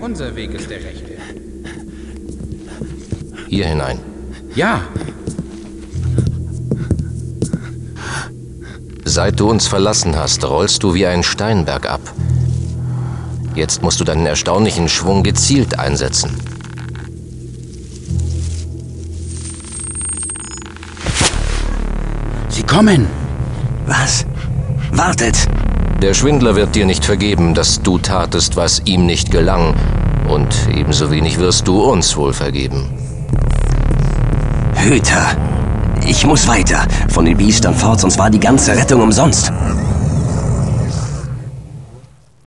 unser Weg ist der rechte. Hier hinein. Ja, Seit du uns verlassen hast, rollst du wie ein Steinberg ab. Jetzt musst du deinen erstaunlichen Schwung gezielt einsetzen. sie kommen. Was? Wartet! Der Schwindler wird dir nicht vergeben, dass du tatest, was ihm nicht gelang. Und ebenso wenig wirst du uns wohl vergeben. Hüter! Ich muss weiter. Von den Biestern fort, sonst war die ganze Rettung umsonst.